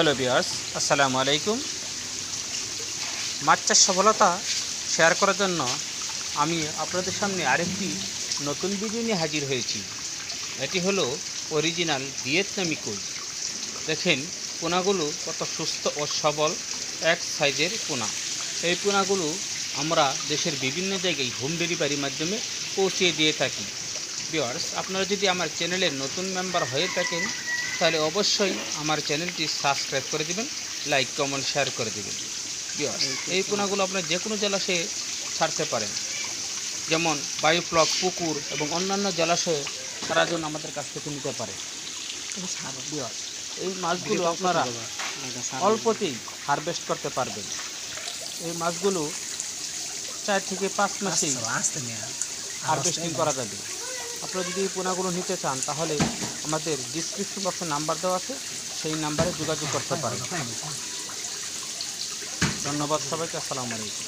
Hello বিয়ার্স আসসালামু আলাইকুম। মাছ চাষ সফলতা শেয়ার করার জন্য আমি আপনাদের সামনে আরেকটি নতুন ভিডিও নিয়ে হাজির হয়েছি। এটি হলো অরিজিনাল ভিয়েতনামি কই দেখেন, পোনাগুলো কত সুস্থ ও সবল এক সাইজের পোনা। এই পোনাগুলো আমরা দেশের বিভিন্ন জায়গায় হোম ডেলিভারির মাধ্যমে পৌঁছে দিয়ে থাকি। বিয়ার্স আপনারা যদি আমার চ্যানেলের নতুন মেম্বার হয়ে থাকেন তাহলে অবশ্যই আমার চ্যানেলটি সাবস্ক্রাইব করে দিবেন লাইক কমেন্ট শেয়ার করে দেবেন। এই পোনাগুলো আপনার যে কোনো জলাশয়ে ছাড়তে পারেন। যেমন বায়ুফ্লক পুকুর এবং অন্যান্য জলাশয়ে ছাড়ার জন্য আমাদের কাছ থেকে নিতে পারে। এই মাছগুলো আপনারা অল্পতেই হারভেস্ট করতে পারবেন। এই মাছগুলো চার থেকে পাঁচ মাসেই হারভেস্টিং করা যাবে। আপনারা যদি এই পোনাগুলো নিতে চান তাহলে আমাদের ডিসক্রিপশন বক্সে নাম্বার দেওয়া আছে, সেই নাম্বারে যোগাযোগ করতে পারেন। ধন্যবাদ সবাইকে, আসসালামু আলাইকুম।